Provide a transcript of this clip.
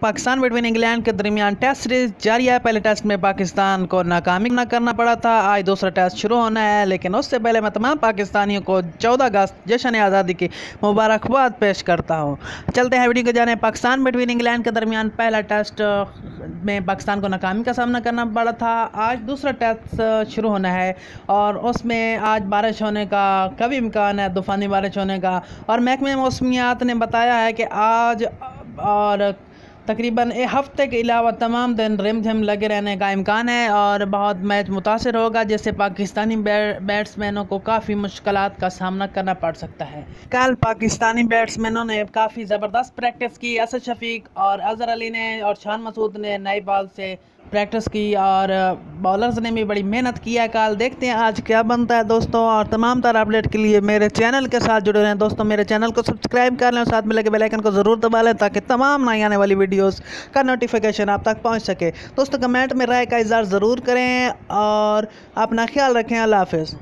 Pakistan between England کے درمیان test series جاری ہے۔ پہلے ٹیسٹ میں پاکستان کو ناکامی نہ کرنا پڑا تھا۔ آج دوسرا ٹیسٹ شروع ہونا ہے، لیکن اس سے پہلے میں تمام پاکستانیوں کو چودہ اگست جشن آزادی کی مبارکباد پیش کرتا ہوں۔ چلتے ہیں ویڈیو کے جانے پاکستان بٹوین انگلینڈ کے درمیان پہلا ٹیسٹ میں پاکستان کو ناکامی کا سامنا کرنا پڑا تھا۔ آج دوسرا ٹیسٹ شروع ہونا ہے اور اس میں آج بارش ہونے کا کبھی امکان ہے، طوفانی بارش ہونے کا۔ اور محکمہ موسمیات نے بتایا ہے کہ آج اور تقریباً ایک ہفتے کے علاوہ تمام دن رم جھم لگے رہنے کا امکان ہے اور بہت میچ متاثر ہوگا، جس سے پاکستانی بیٹس مینوں کو کافی مشکلات کا سامنا کرنا پڑ سکتا ہے۔ کل پاکستانی بیٹس مینوں نے کافی زبردست پریکٹس کی۔ اسد شفیق اور اظہر علی نے اور شان مسعود نے نئی بال سے پریکٹس کی اور بالرز نے بھی بڑی محنت کیا ہے کال دیکھتے ہیں آج کیا بنتا ہے دوستوں، اور تمام تر اپڈیٹ کے لیے میرے چینل کے ساتھ جڑے ہیں دوستوں، میرے چینل کو سبسکرائب کر لیں اور ساتھ میں لگے بیل آئکن کو ضرور دبا لیں تاکہ تمام نئی آنے والی ویڈیوز کا نوٹیفیکیشن آپ تک پہنچ سکے۔ دوستوں کمنٹ میں رائے کا اظہار ضرور کریں اور اپنا خیال رکھیں۔ اللہ حافظ۔